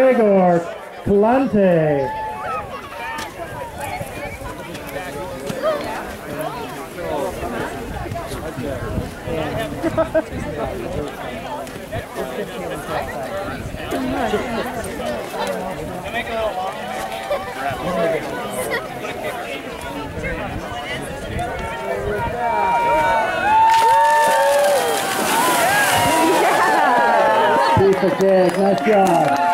Gregor Clante. Piece of nice job.